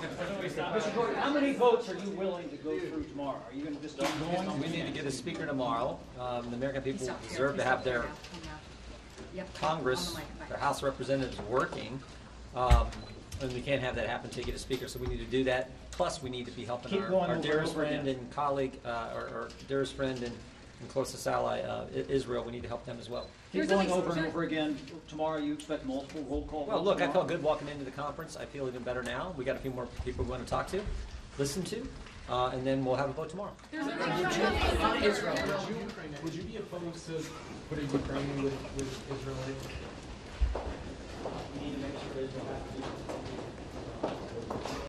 Mr. Jordan, how many votes are you willing to go through tomorrow? Are you gonna just keep going? We need to get a speaker tomorrow. Um, the American people deserve to have their Congress, their House of Representatives working. Um, and we can't have that happen until you get a speaker, so we need to do that. Plus, we need to be helping Keep our, going our over and dearest over friend and colleague, uh, or, or dearest friend and, and closest ally, uh, I- Israel. We need to help them as well. Keep going only- over and over again. Tomorrow, you expect multiple roll call votes Well, look, I tomorrow? felt good walking into the conference. I feel even better now. We got a few more people we want to talk to, listen to, uh, and then we'll have a vote tomorrow. On Israel, would you, would you be opposed to putting Ukraine with, with Israel? We